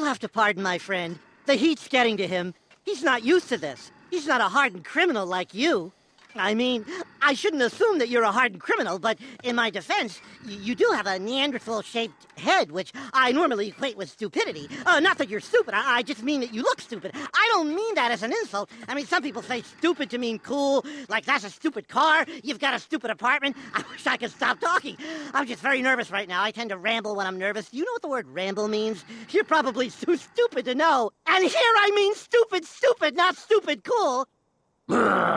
You'll have to pardon my friend. The heat's getting to him. He's not used to this. He's not a hardened criminal like you. I mean, I shouldn't assume that you're a hardened criminal, but in my defense, you do have a Neanderthal shaped head, which I normally equate with stupidity. Uh, not that you're stupid, I-, I just mean that you look stupid. I don't mean that as an insult. I mean, some people say stupid to mean cool, like that's a stupid car, you've got a stupid apartment. I wish I could stop talking. I'm just very nervous right now. I tend to ramble when I'm nervous. Do you know what the word ramble means? You're probably too stupid to know. And here I mean stupid, stupid, not stupid cool.